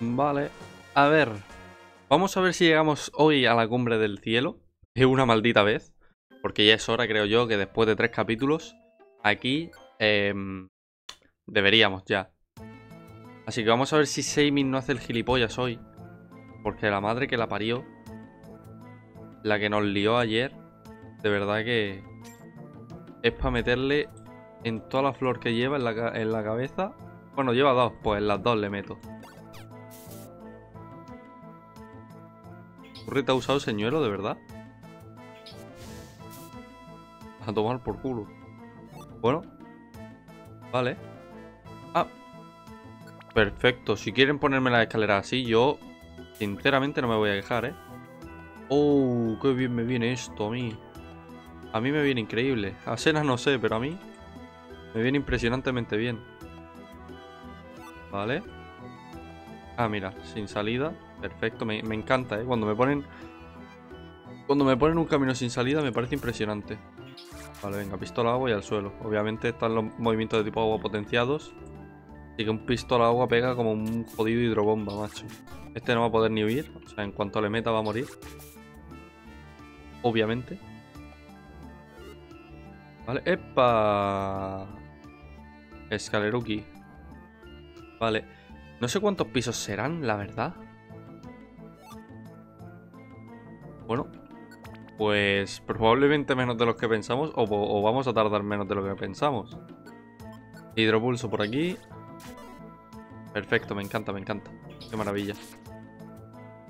Vale. A ver. Vamos a ver si llegamos hoy a la cumbre del cielo. Es una maldita vez. Porque ya es hora, creo yo, que después de tres capítulos, aquí em, deberíamos ya. Así que vamos a ver si Seimin no hace el gilipollas hoy. Porque la madre que la parió, la que nos lió ayer, de verdad que es para meterle en toda la flor que lleva en la, en la cabeza. Bueno, lleva dos, pues en las dos le meto. ¿Te ha usado señuelo, de verdad? A tomar por culo. Bueno. Vale. Ah. Perfecto. Si quieren ponerme la escalera así, yo sinceramente no me voy a quejar, ¿eh? Oh, qué bien me viene esto a mí. A mí me viene increíble. A Senas no sé, pero a mí me viene impresionantemente bien. Vale. Ah, mira, sin salida. Perfecto, me, encanta, ¿eh? Cuando me ponen... Cuando me ponen un camino sin salida me parece impresionante. Vale, venga, pistola agua y al suelo. Obviamente están los movimientos de tipo agua potenciados. Así que un pistola agua pega como un jodido hidrobomba, macho. Este no va a poder ni huir. O sea, en cuanto le meta va a morir. Obviamente. Vale, ¡epa! Escaleruki. Vale. No sé cuántos pisos serán, la verdad. Bueno. Pues probablemente menos de los que pensamos. O, vamos a tardar menos de lo que pensamos. Hidropulso por aquí. Perfecto, me encanta, me encanta. Qué maravilla.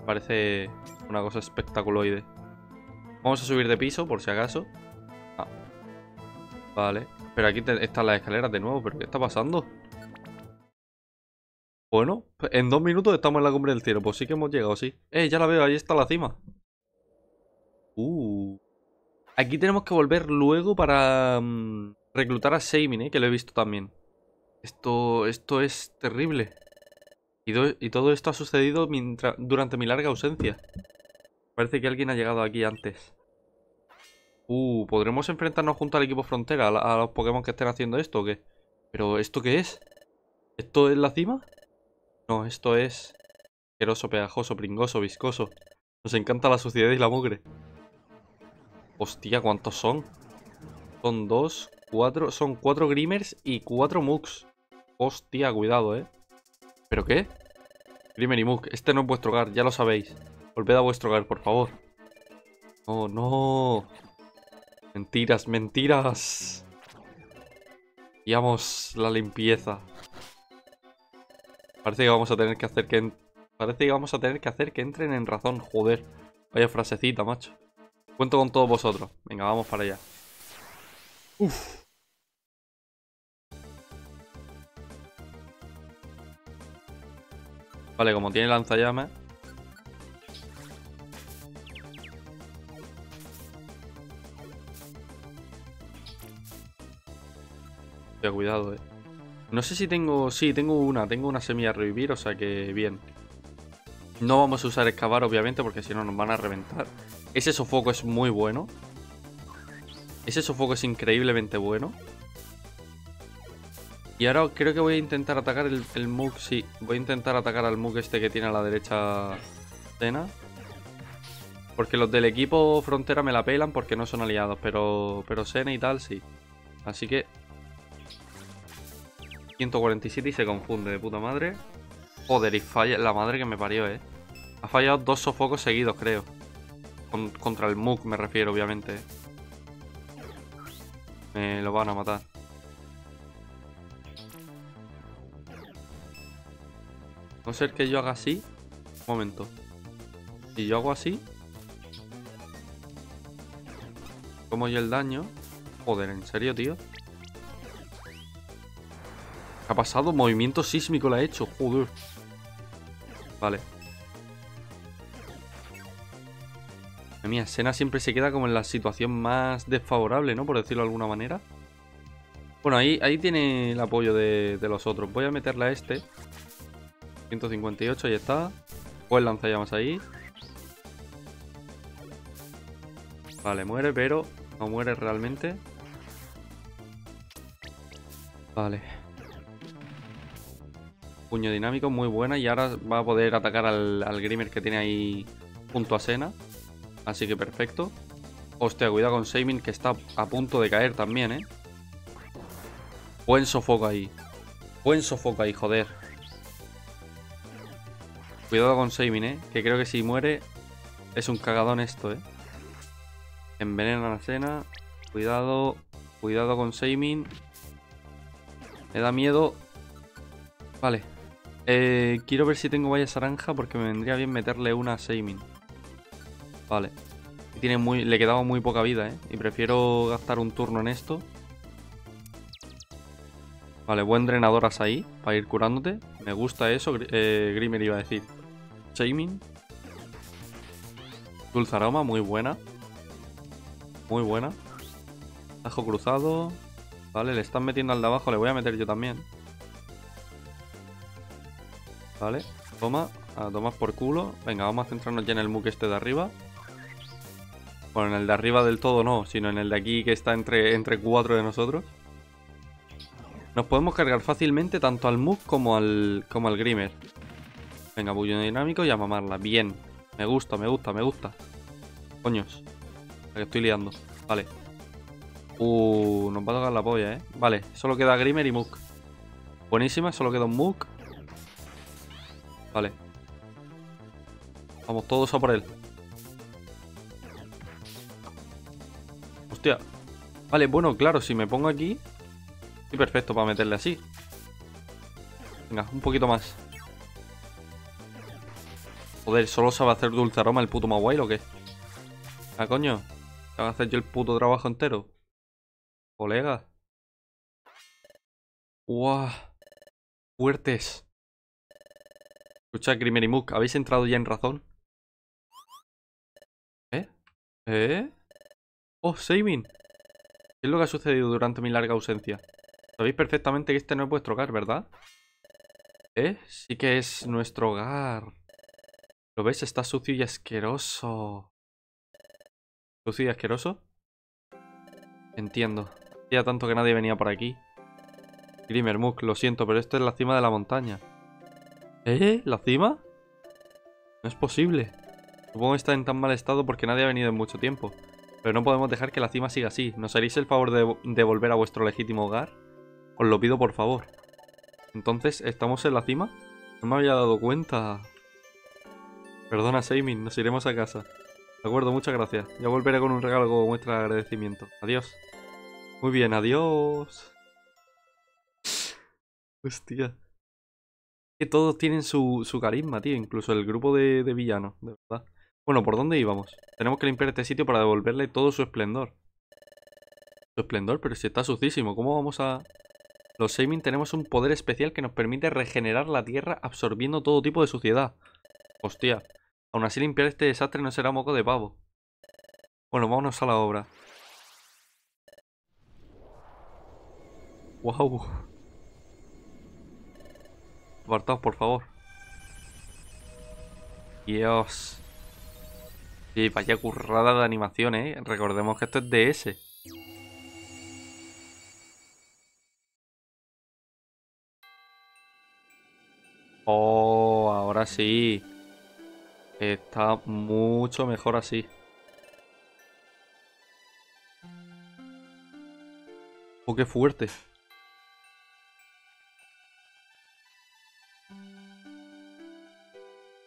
Parece una cosa espectaculoide. Vamos a subir de piso, por si acaso. Vale. Pero aquí están las escaleras de nuevo. ¿Pero qué está pasando? Bueno, en dos minutos estamos en la cumbre del cielo. Pues sí que hemos llegado, sí. Eh, ya la veo. Ahí está la cima. Aquí tenemos que volver luego para mm, reclutar a Seimin, ¿eh? Que lo he visto también. Esto, esto es terrible. Y, todo esto ha sucedido durante mi larga ausencia. Parece que alguien ha llegado aquí antes. Uh, ¿podremos enfrentarnos junto al equipo frontera a, los Pokémon que estén haciendo esto o qué? ¿Pero esto qué es? ¿Esto es la cima? No, esto es... Asqueroso, pegajoso, pringoso, viscoso. Nos encanta la suciedad y la mugre. Hostia, ¿cuántos son? Son dos, cuatro... Son cuatro Grimmers y cuatro Mugs. Hostia, cuidado, ¿eh? ¿Pero qué? Grimmer y Mug, este no es vuestro hogar, ya lo sabéis. Volved a vuestro hogar, por favor. Oh, no. Mentiras, mentiras. Digamos la limpieza. Parece que vamos a tener que hacer que... Parece que vamos a tener que hacer que entren en razón. Joder. Vaya frasecita, macho. Cuento con todos vosotros. Venga, vamos para allá. Uf. Vale, como tiene lanzallamas cuidado, eh. No sé si tengo... Sí, tengo una. Tengo una semilla a revivir, o sea que bien. No vamos a usar excavar, obviamente, porque si no nos van a reventar. Ese sofoco es muy bueno. Ese sofoco es increíblemente bueno. Y ahora creo que voy a intentar atacar el, el Mug. Sí, voy a intentar atacar al Mug este que tiene a la derecha Sena. Porque los del equipo frontera me la pelan porque no son aliados. Pero, pero Sena y tal, sí. Así que 147 y se confunde de puta madre. Joder, y falla la madre que me parió, eh. Ha fallado dos sofocos seguidos, creo. Contra el Muk me refiero, obviamente. Me lo van a matar. No ser que yo haga así. Un momento. Si yo hago así. Como yo el daño. Joder, ¿en serio, tío? ¿Qué ha pasado? Movimiento sísmico la ha hecho. Joder. Vale. Mía, Sena siempre se queda como en la situación más desfavorable, ¿no? Por decirlo de alguna manera. Bueno, ahí, ahí tiene el apoyo de, los otros. Voy a meterle a este. 158, ahí está. Pues lanzallamas ahí. Vale, muere, pero no muere realmente. Vale. Puño dinámico, muy buena. Y ahora va a poder atacar al Grimer que tiene ahí junto a Sena. Así que perfecto. Hostia, cuidado con Seimin que está a punto de caer también, ¿eh? Buen sofoco ahí. Buen sofoco ahí, joder. Cuidado con Seimin, ¿eh? Que creo que si muere es un cagadón esto, ¿eh? Envenena la cena. Cuidado. Cuidado con Seimin. Me da miedo. Vale. Eh, quiero ver si tengo vallas naranja porque me vendría bien meterle una a Seimin. Vale. Tiene muy, le quedaba muy poca vida, ¿eh? Y prefiero gastar un turno en esto. Vale, buen drenadoras ahí para ir curándote. Me gusta eso. Eh, Grimer iba a decir. Shaming. Dulce aroma, muy buena. Muy buena. Ajo cruzado. Vale, le están metiendo al de abajo. Le voy a meter yo también. Vale, toma. A tomar por culo. Venga, vamos a centrarnos ya en el muque este de arriba. Bueno, en el de arriba del todo no, sino en el de aquí que está entre, entre cuatro de nosotros. Nos podemos cargar fácilmente tanto al Muk como al, como al Grimer. Venga, bullo dinámico y a mamarla. Bien. Me gusta, me gusta, me gusta. Coños. La que estoy liando. Vale. Uh, nos va a tocar la polla, ¿eh? Vale, solo queda Grimer y Mook. Buenísima, solo queda un Mook. Vale. Vamos todos a por él. Hostia. Vale, bueno, claro, si me pongo aquí... Y perfecto para meterle así. Venga, un poquito más. Joder, ¿solo sabe hacer dulce aroma el puto Maguire o qué? Ah, coño. ¿Qué va a hacer yo el puto trabajo entero? Colega. ¡Guau! Fuertes. Escucha, Grimer y Mook, ¿habéis entrado ya en razón? ¿Eh? ¿Eh? ¡Oh, Saving! ¿Qué es lo que ha sucedido durante mi larga ausencia? Sabéis perfectamente que este no es vuestro hogar, ¿verdad? ¿Eh? Sí que es nuestro hogar. ¿Lo ves? Está sucio y asqueroso. ¿Sucio y asqueroso? Entiendo. Ya tanto que nadie venía por aquí. Grimmermuk, lo siento, pero esto es la cima de la montaña. ¿Eh? ¿La cima? No es posible. Supongo que está en tan mal estado porque nadie ha venido en mucho tiempo. Pero no podemos dejar que la cima siga así. ¿Nos haréis el favor de, volver a vuestro legítimo hogar? Os lo pido por favor. Entonces, ¿estamos en la cima? No me había dado cuenta. Perdona, Seimin, nos iremos a casa. De acuerdo, muchas gracias. Ya volveré con un regalo muestra de agradecimiento. Adiós. Muy bien, adiós. Hostia. Que todos tienen su, su carisma, tío. Incluso el grupo de, de villanos, de verdad. Bueno, ¿por dónde íbamos? Tenemos que limpiar este sitio para devolverle todo su esplendor. Su esplendor, pero si está sucísimo. ¿Cómo vamos a...? Los Seimin tenemos un poder especial que nos permite regenerar la tierra absorbiendo todo tipo de suciedad. Hostia. Aún así limpiar este desastre no será moco de pavo. Bueno, vámonos a la obra. Wow. Apartaos, por favor. Dios. Vaya currada de animación, ¿eh? Recordemos que esto es DS. Oh, ahora sí. Está mucho mejor así. Oh, qué fuerte.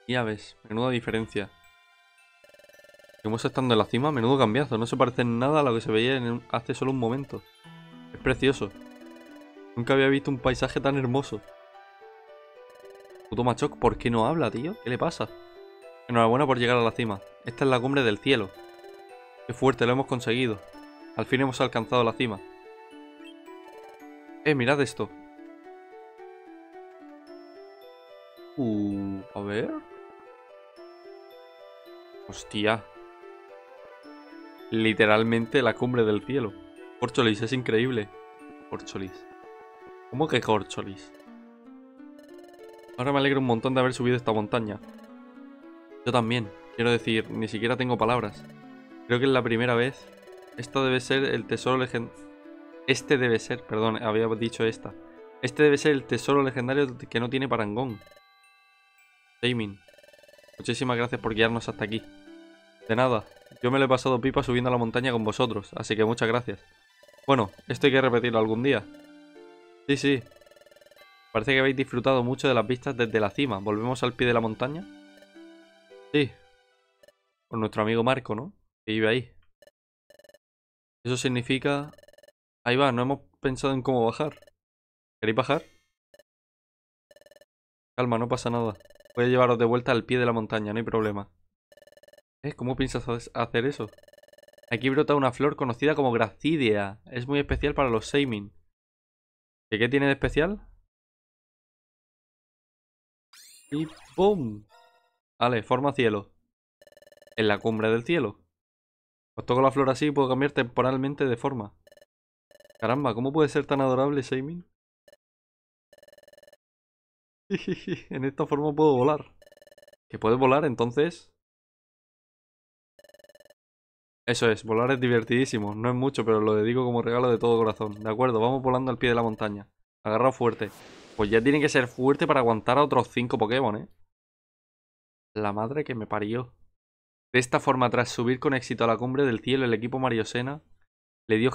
Ya ves, menuda diferencia. Seguimos estando en la cima, menudo cambiazo. No se parece en nada a lo que se veía en hace solo un momento. Es precioso. Nunca había visto un paisaje tan hermoso. Puto Machoc, ¿por qué no habla, tío? ¿Qué le pasa? Enhorabuena por llegar a la cima. Esta es la cumbre del cielo. Qué fuerte, lo hemos conseguido. Al fin hemos alcanzado la cima. Eh, mirad esto. Uh, a ver. Hostia. Literalmente la cumbre del cielo. Corcholis, es increíble. Corcholis. ¿Cómo que Corcholis? Ahora me alegro un montón de haber subido esta montaña. Yo también. Quiero decir, ni siquiera tengo palabras. Creo que es la primera vez. Esta debe ser el tesoro legendario. Este debe ser, perdón, había dicho esta. Este debe ser el tesoro legendario que no tiene parangón. Seimin. Muchísimas gracias por guiarnos hasta aquí. De nada. Yo me lo he pasado pipa subiendo a la montaña con vosotros, así que muchas gracias. Bueno, esto hay que repetirlo algún día. Sí, sí. Parece que habéis disfrutado mucho de las vistas desde la cima. ¿Volvemos al pie de la montaña? Sí. Con nuestro amigo Marco, ¿no? Que vive ahí. Eso significa... Ahí va, no hemos pensado en cómo bajar. ¿Queréis bajar? Calma, no pasa nada. Voy a llevaros de vuelta al pie de la montaña, no hay problema. ¿Eh? ¿Cómo piensas hacer eso? Aquí brota una flor conocida como Gracidia. Es muy especial para los Seimin. ¿Qué, qué tiene de especial? Y ¡pum! Vale, forma cielo. En la cumbre del cielo. Pues toco la flor así y puedo cambiar temporalmente de forma. Caramba, ¿cómo puede ser tan adorable Seimin? en esta forma puedo volar. ¿Que puedes volar entonces? Eso es, volar es divertidísimo. No es mucho, pero lo dedico como regalo de todo corazón. De acuerdo, vamos volando al pie de la montaña. Agarra fuerte. Pues ya tiene que ser fuerte para aguantar a otros 5 Pokémon, ¿eh? La madre que me parió. De esta forma, tras subir con éxito a la cumbre del cielo, el equipo Mariosena le dio,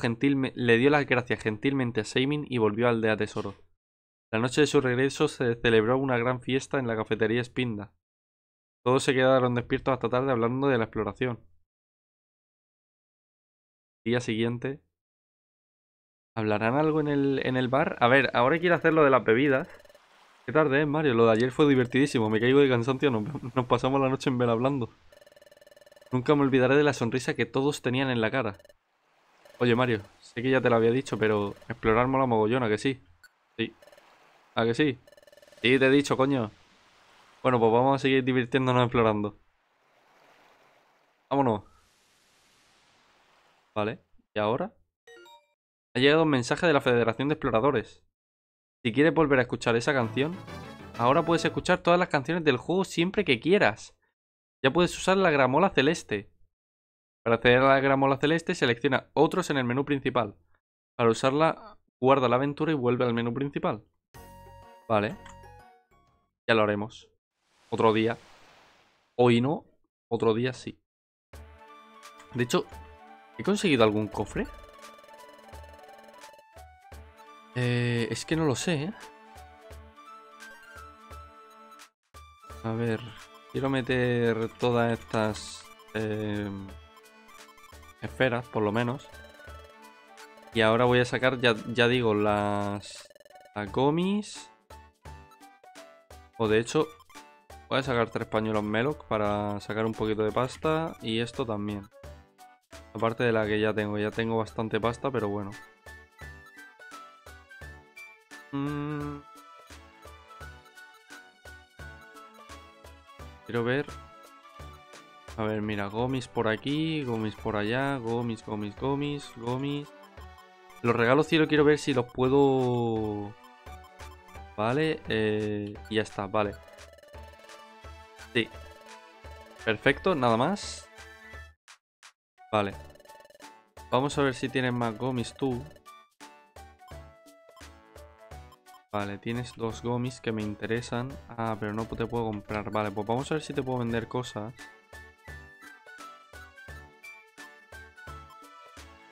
le dio las gracias gentilmente a Seimin y volvió al Aldea Tesoro. La noche de su regreso se celebró una gran fiesta en la cafetería Spinda. Todos se quedaron despiertos hasta tarde hablando de la exploración. Día siguiente. ¿Hablarán algo en el, en el bar? A ver, ahora quiero hacer lo de las bebidas. Qué tarde, ¿eh, Mario? Lo de ayer fue divertidísimo. Me caigo de cansancio. Nos, pasamos la noche en vela hablando. Nunca me olvidaré de la sonrisa que todos tenían en la cara. Oye, Mario, sé que ya te lo había dicho, pero explorar mola mogollona, que sí. Sí. ¿A que sí? Sí, te he dicho, coño. Bueno, pues vamos a seguir divirtiéndonos explorando. Vámonos. Vale, ¿y ahora? Ha llegado un mensaje de la Federación de Exploradores. Si quieres volver a escuchar esa canción, ahora puedes escuchar todas las canciones del juego siempre que quieras. Ya puedes usar la gramola celeste. Para acceder a la gramola celeste, selecciona otros en el menú principal. Para usarla, guarda la aventura y vuelve al menú principal. Vale. Ya lo haremos. Otro día. Hoy no. Otro día sí. De hecho, ¿he conseguido algún cofre? Eh, es que no lo sé, ¿eh? A ver, quiero meter todas estas eh, esferas, por lo menos. Y ahora voy a sacar, ya, digo, las, las. O de hecho, voy a sacar tres pañuelos Meloc para sacar un poquito de pasta. Y esto también. Aparte de la que ya tengo. Ya tengo bastante pasta, pero bueno. Mm. Quiero ver... A ver, mira, gomis por aquí, gomis por allá, gomis, gomis, gomis, gomis. Los regalos cielo quiero ver si los puedo Vale, eh, ya está, vale. Sí. Perfecto, nada más. Vale. Vamos a ver si tienes más gomis tú. Vale, tienes dos gomis que me interesan. Ah, pero no te puedo comprar. Vale, pues vamos a ver si te puedo vender cosas.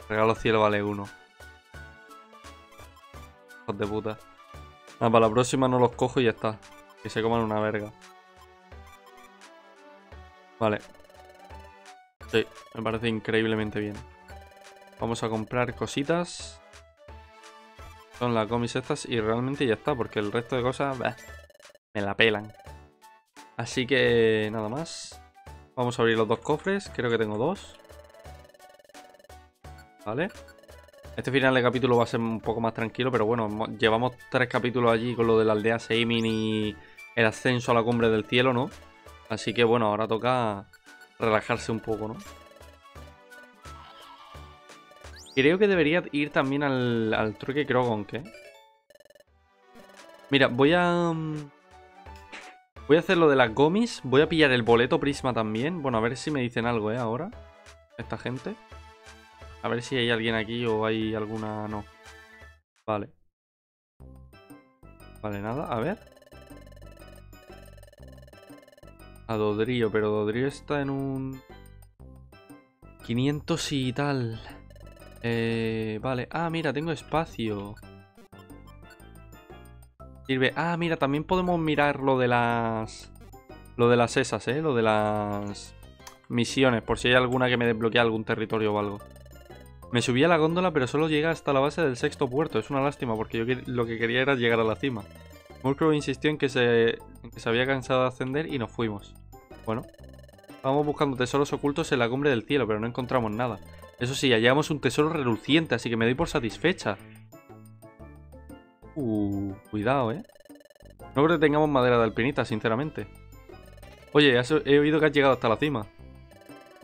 Regalo cielo vale uno. Hijos de puta. Ah, para la próxima no los cojo y ya está. Que se coman una verga. Vale. Sí, me parece increíblemente bien. Vamos a comprar cositas. Son las comis estas y realmente ya está, porque el resto de cosas me la pelan. Así que nada más. Vamos a abrir los dos cofres, creo que tengo dos. Vale. Este final de capítulo va a ser un poco más tranquilo, pero bueno, llevamos tres capítulos allí con lo de la aldea Seimin y el ascenso a la cumbre del cielo, ¿no? Así que bueno, ahora toca relajarse un poco, ¿no? Creo que debería ir también al, al truque Krogon, ¿qué? Mira, voy a... Mm, voy a hacer lo de las gomis. Voy a pillar el boleto prisma también. Bueno, a ver si me dicen algo, ¿eh? Ahora. Esta gente. A ver si hay alguien aquí o hay alguna... No. Vale. Vale, nada, a ver. A Dodrío, pero Dodrío está en un... 500 y tal. Eh, vale. Ah, mira, tengo espacio. Sirve. Ah, mira, también podemos mirar lo de las... Lo de las esas, ¿eh? Lo de las misiones, por si hay alguna que me desbloquee algún territorio o algo. Me subí a la góndola, pero solo llega hasta la base del sexto puerto. Es una lástima, porque yo lo que quería era llegar a la cima. Murkrow insistió en que, se, en que se había cansado de ascender y nos fuimos. Bueno, Vamos buscando tesoros ocultos en la cumbre del cielo, pero no encontramos nada. Eso sí, hallamos un tesoro reluciente, así que me doy por satisfecha. Uh, cuidado, ¿eh? No creo que tengamos madera de alpinita, sinceramente. Oye, he oído que has llegado hasta la cima.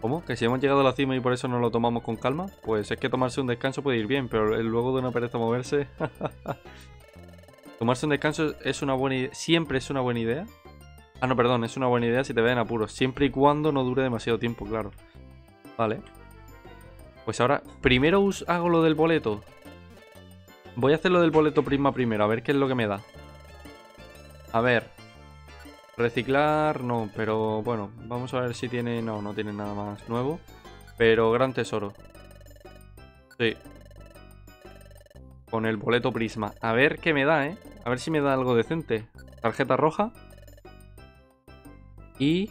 ¿Cómo? ¿Que si hemos llegado a la cima y por eso no lo tomamos con calma? Pues es que tomarse un descanso puede ir bien, pero luego de una pereza moverse... tomarse un descanso es una buena idea. Siempre es una buena idea. Ah, no, perdón, es una buena idea si te ven apuros. Siempre y cuando no dure demasiado tiempo, claro. Vale. Pues ahora, primero hago lo del boleto. Voy a hacer lo del boleto Prisma primero, a ver qué es lo que me da. A ver. Reciclar, no, pero bueno, vamos a ver si tiene... No, no tiene nada más nuevo. Pero gran tesoro. Sí. Con el boleto Prisma. A ver qué me da, ¿eh? A ver si me da algo decente. Tarjeta roja. Y...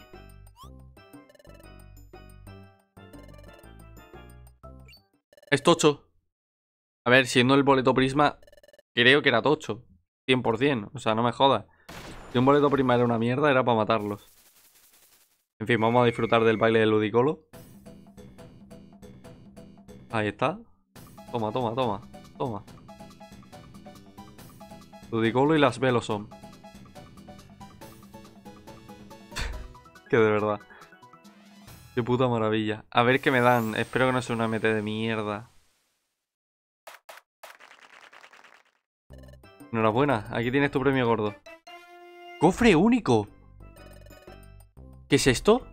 Es tocho. A ver, siendo el boleto prisma, creo que era tocho. 100%. O sea, no me jodas. Si un boleto prisma era una mierda, era para matarlos. En fin, vamos a disfrutar del baile del ludicolo. Ahí está. Toma, toma, toma. Toma. Ludicolo y las velos son. que de verdad. Qué puta maravilla. A ver qué me dan. Espero que no sea una MT de mierda. Enhorabuena, aquí tienes tu premio gordo. ¡Cofre único! ¿Qué es esto?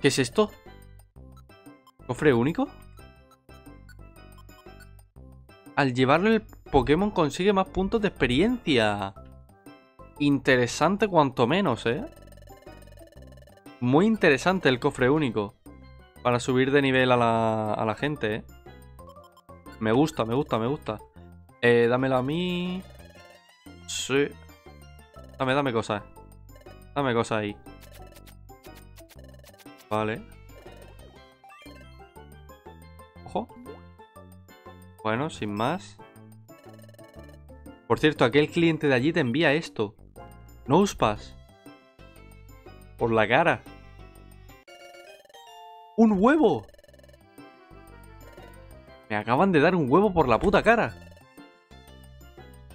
¿Qué es esto? ¿Cofre único? Al llevarlo el Pokémon consigue más puntos de experiencia. Interesante cuanto menos, ¿eh? Muy interesante el cofre único. Para subir de nivel a la, a la gente, ¿eh? Me gusta, me gusta, me gusta. Eh, dámelo a mí. Sí. Dame, dame cosas. Dame cosas ahí. Vale. Ojo. Bueno, sin más. Por cierto, aquel cliente de allí te envía esto. Nosepass. Por la cara. ¡Un huevo! Me acaban de dar un huevo por la puta cara.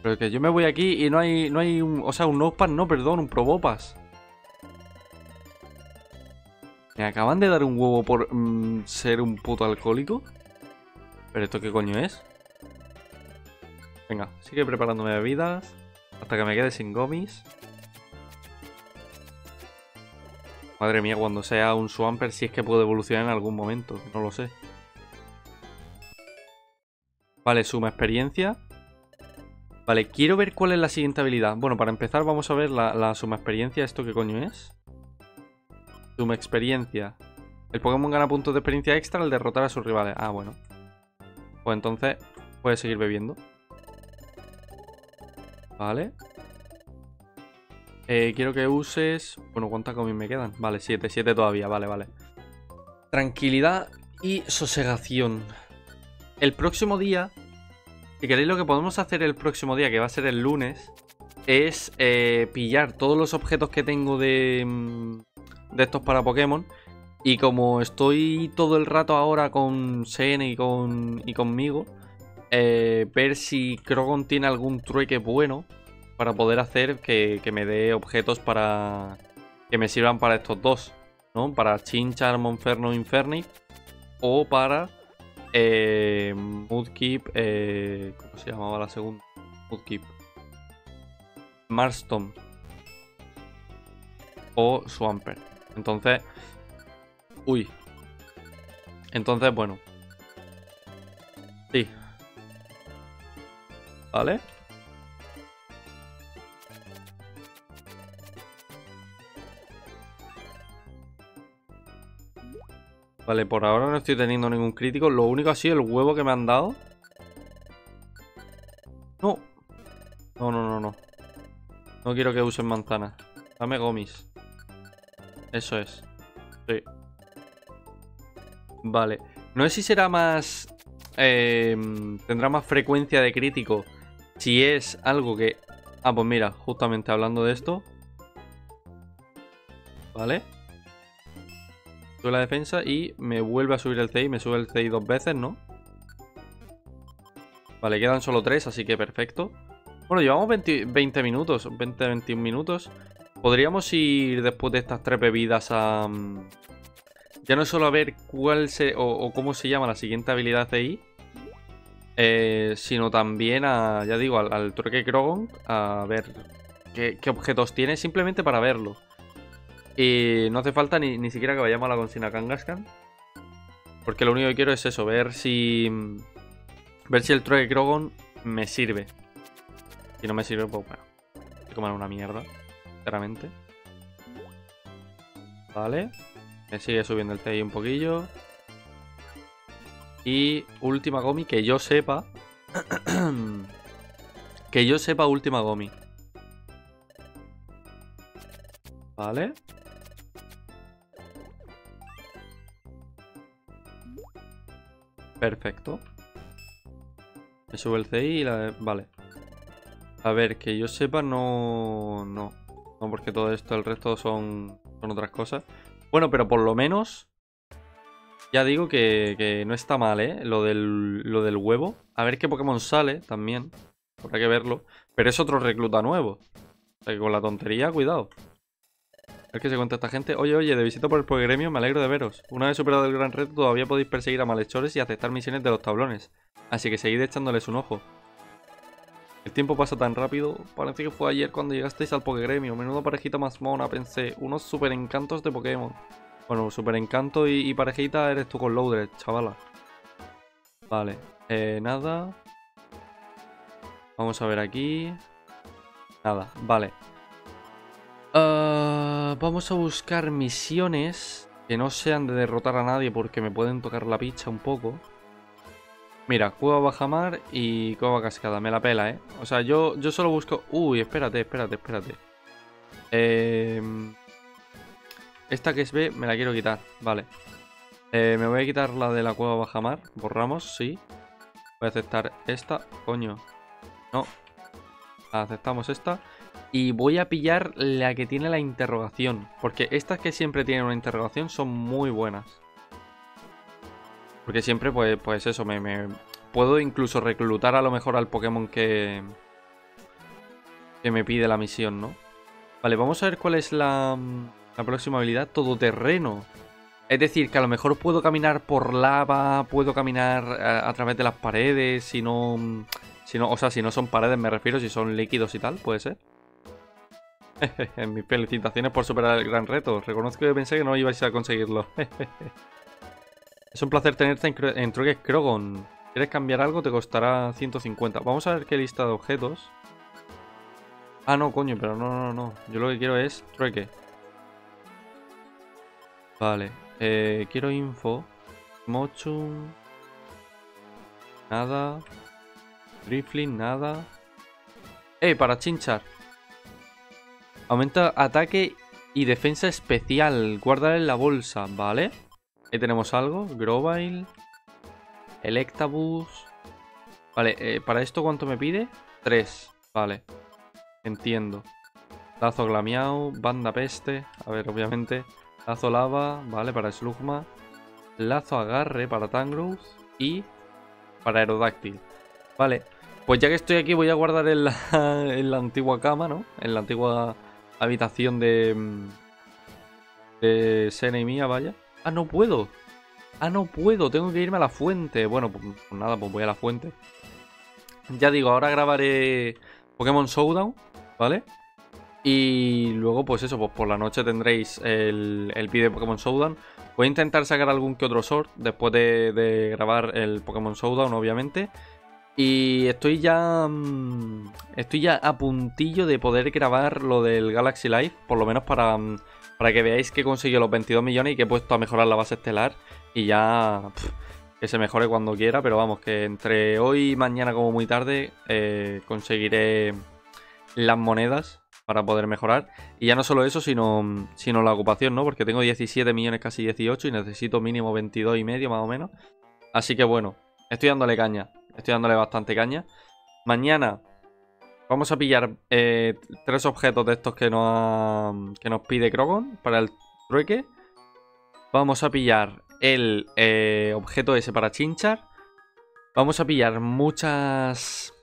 Pero que yo me voy aquí y no hay, no hay un... O sea, un Nosepass, no, perdón, un Probopass. Me acaban de dar un huevo por mm, ser un puto alcohólico. ¿Pero esto qué coño es? Venga, sigue preparándome bebidas. Hasta que me quede sin gomis. Madre mía, cuando sea un Swamper, si es que puedo evolucionar en algún momento. No lo sé. Vale, suma experiencia. Vale, quiero ver cuál es la siguiente habilidad. Bueno, para empezar vamos a ver la, suma experiencia. ¿Esto qué coño es? Suma experiencia. El Pokémon gana puntos de experiencia extra al derrotar a sus rivales. Ah, bueno. Pues entonces puede seguir bebiendo. Vale. Eh, quiero que uses... Bueno, ¿cuántas comis me quedan? Vale, 7, 7 todavía, vale, vale. Tranquilidad y sosegación. El próximo día, si queréis lo que podemos hacer el próximo día, que va a ser el lunes, es eh, pillar todos los objetos que tengo de, mm, de estos para Pokémon. Y como estoy todo el rato ahora con Sene y, con, y conmigo, eh, ver si Krogon tiene algún trueque bueno para poder hacer que, me dé objetos para que me sirvan para estos dos, ¿no? Para Chinchar, Monferno, Inferni o para eh, Mudkeep, eh, ¿cómo se llamaba la segunda? Mudkeep. Marston o Swamper. Entonces, uy. Entonces, bueno. Sí. ¿Vale? Vale, por ahora no estoy teniendo ningún crítico. Lo único ha sido el huevo que me han dado. No. No, no, no, no. No quiero que usen manzanas. Dame gomis. Eso es. Sí. Vale. No sé si será más... Eh, tendrá más frecuencia de crítico. Si es algo que... Ah, pues mira, justamente hablando de esto. Vale. Sube la defensa y me vuelve a subir el CI. Me sube el CI dos veces, ¿no? Vale, quedan solo tres, así que perfecto. Bueno, llevamos 20, 20 minutos, 20-21 minutos. Podríamos ir después de estas tres bebidas a... Mm, ya no solo a ver cuál se... o, cómo se llama la siguiente habilidad CI. Eh, sino también a, ya digo, al, al Krogon, a ver qué objetos tiene, simplemente para verlo. Y no hace falta ni, siquiera que vayamos a la cocina Kangaskhan. Porque lo único que quiero es eso, ver si. Ver si el Troy Krogon me sirve. Si no me sirve, pues bueno. Hay que comer una mierda. Sinceramente. Vale. Me sigue subiendo el TI un poquillo. Y última gomi, que yo sepa. que yo sepa última gomi. Vale. Perfecto. Me sube el CI y la... Vale. A ver, que yo sepa, no... No. No, porque todo esto, el resto son, son otras cosas. Bueno, pero por lo menos... Ya digo que, no está mal, ¿eh? Lo del, lo del huevo. A ver qué Pokémon sale también. Habrá que verlo. Pero es otro recluta nuevo. O sea que con la tontería, cuidado. Es que se cuenta esta gente. Oye, oye, de visita por el Pokégremio, me alegro de veros. Una vez superado el gran reto, todavía podéis perseguir a malhechores y aceptar misiones de los tablones. Así que seguid echándoles un ojo. El tiempo pasa tan rápido. Parece que fue ayer cuando llegasteis al Pokégremio. Menudo parejita más mona, pensé. Unos super encantos de Pokémon. Bueno, super encanto y, parejita eres tú con Loader, chavala. Vale. Eh, nada. Vamos a ver aquí. Nada, vale. Vamos a buscar misiones que no sean de derrotar a nadie porque me pueden tocar la picha un poco. Mira, Cueva Bajamar y Cueva Cascada. Me la pela, ¿eh? O sea, yo, yo solo busco... Uy, espérate, espérate, espérate. Em, esta que es B me la quiero quitar. Vale. Eh, me voy a quitar la de la Cueva Bajamar. Borramos, sí. Voy a aceptar esta. Coño. No. Aceptamos esta. Y voy a pillar la que tiene la interrogación. Porque estas que siempre tienen una interrogación son muy buenas. Porque siempre, pues, pues eso, me, Puedo incluso reclutar a lo mejor al Pokémon que... Que me pide la misión, ¿no? Vale, vamos a ver cuál es la, la próxima habilidad. Todoterreno. Es decir, que a lo mejor puedo caminar por lava, puedo caminar a, a través de las paredes, si no... Si no, o sea, si no son paredes me refiero, si son líquidos y tal, puede ser. Mis felicitaciones por superar el gran reto. Reconozco que pensé que no ibais a conseguirlo. es un placer tenerte en, en Trueques Krogon. ¿Quieres cambiar algo? Te costará 150. Vamos a ver qué lista de objetos. Ah, no, coño, pero no, no, no. Yo lo que quiero es trueque. Vale. Eh, quiero info. Mochum. Nada. Rifling, nada. Eh, para chinchar. Aumenta ataque y defensa especial. Guárdala en la bolsa, ¿vale? Ahí tenemos algo. Grovile. Electabuzz. Vale, eh, ¿para esto cuánto me pide? Tres. Vale. Entiendo. Lazo Glamiao. Banda Peste. A ver, obviamente. Lazo Lava. Vale, para Slugma. Lazo Agarre para Tangrowth. Y para Aerodáctil. Vale. Pues ya que estoy aquí voy a guardar en la, en la antigua cama, ¿no? En la antigua habitación de... De Sena y mía, vaya. Ah, no puedo. Ah, no puedo. Tengo que irme a la fuente. Bueno, pues, pues, nada, pues voy a la fuente. Ya digo, ahora grabaré Pokémon Showdown, ¿vale? Y luego, pues eso, pues por la noche tendréis el, el vídeo de Pokémon Showdown. Voy a intentar sacar algún que otro sort después de, de grabar el Pokémon Showdown, obviamente. Y estoy ya. Mm, estoy ya a puntillo de poder grabar lo del Galaxy Live. Por lo menos para, mm, para que veáis que he conseguido los 22 millones y que he puesto a mejorar la base estelar. y ya que se mejore cuando quiera, pero vamos, que entre hoy y mañana como muy tarde eh, conseguiré las monedas para poder mejorar. Y ya no solo eso, sino, sino la ocupación, ¿no? Porque tengo 17 millones, casi 18 y necesito mínimo 22 y medio más o menos. Así que bueno, estoy dándole caña, estoy dándole bastante caña. Mañana vamos a pillar eh, tres objetos de estos que nos, que nos pide Krogon para el trueque. Vamos a pillar el eh, objeto ese para chinchar. Vamos a pillar muchas...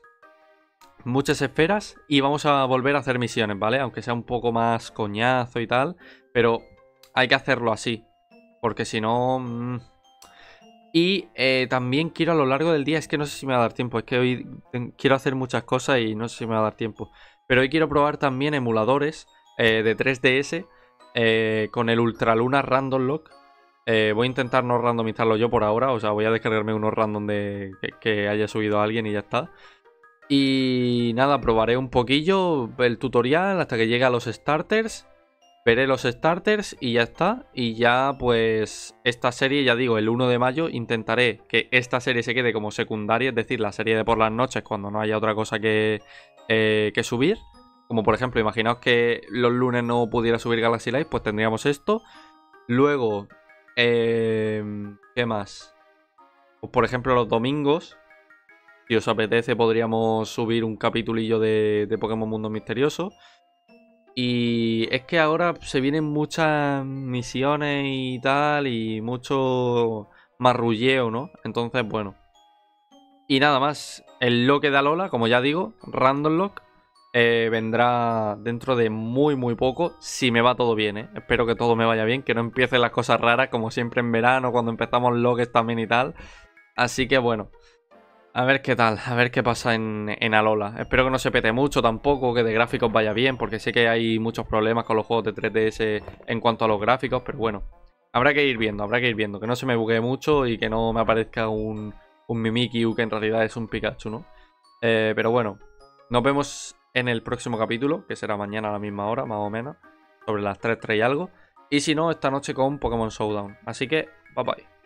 Muchas esferas y vamos a volver a hacer misiones, ¿vale? Aunque sea un poco más coñazo y tal, pero hay que hacerlo así, porque si no... Mm. Y eh, también quiero a lo largo del día, es que no sé si me va a dar tiempo, es que hoy quiero hacer muchas cosas y no sé si me va a dar tiempo. Pero hoy quiero probar también emuladores eh, de 3DS con el Ultraluna Random Lock eh, voy a intentar no randomizarlo yo por ahora. O sea, voy a descargarme unos random de que, haya subido alguien y ya está. Y nada, probaré un poquillo el tutorial hasta que llegue a los starters. Veré los starters y ya está. Y ya pues esta serie, ya digo, el 1 de mayo intentaré que esta serie se quede como secundaria. Es decir, la serie de por las noches cuando no haya otra cosa que, eh, que subir. Como por ejemplo, imaginaos que los lunes no pudiera subir Galaxy Live, pues tendríamos esto. Luego Em, ¿Qué más? Pues por ejemplo, los domingos, si os apetece, podríamos subir un capitulillo de, de Pokémon Mundo Misterioso. Y es que ahora se vienen muchas misiones y tal, y mucho marrulleo, ¿no? Entonces, bueno. Y nada más, el loque de Alola, como ya digo, Random Lock, eh, vendrá dentro de muy muy poco, si me va todo bien, ¿eh? Espero que todo me vaya bien, que no empiecen las cosas raras como siempre en verano, cuando empezamos logs también y tal. Así que bueno, a ver qué tal, a ver qué pasa en, Alola. Espero que no se pete mucho tampoco, que de gráficos vaya bien, porque sé que hay muchos problemas con los juegos de 3DS en cuanto a los gráficos, pero bueno, habrá que ir viendo, habrá que ir viendo, que no se me buguee mucho y que no me aparezca un, un Mimikyu que en realidad es un Pikachu, ¿no? Eh, pero bueno, nos vemos en el próximo capítulo, que será mañana a la misma hora, más o menos, sobre las 3, 3 y algo. Y si no, esta noche con Pokémon Showdown. Así que, bye bye.